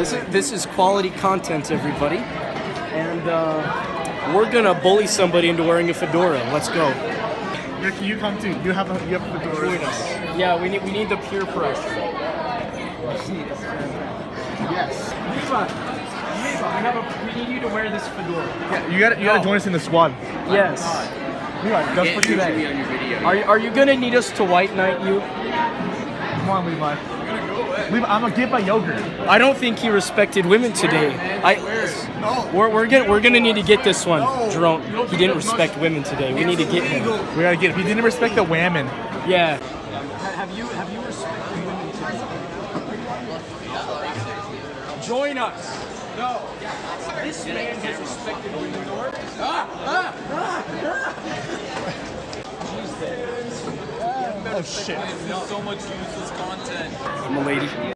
This is this is quality content, everybody, and uh, we're gonna bully somebody into wearing a fedora. Let's go. Ricky, you come too. You have a you have a fedora. Yeah, we need we need the peer pressure. Yes. We have a, we need you to wear this fedora. Yeah, you gotta you gotta No. join us in the squad. Yes. Levi, just for today. on your video. Are you, are you gonna need us to white knight you? Come on, Levi. Levi, I'm gonna get my yogurt. I don't think he respected women today. I we're we're gonna we're gonna need to get this one, Jerome. He didn't respect women today. We need to get him. We gotta get. him. He didn't respect the whammon. Yeah. Have you have you respected women today? Join us. No. This man has respected women. Ah, ah, ah. Oh shit. so much useless content. I'm a lady.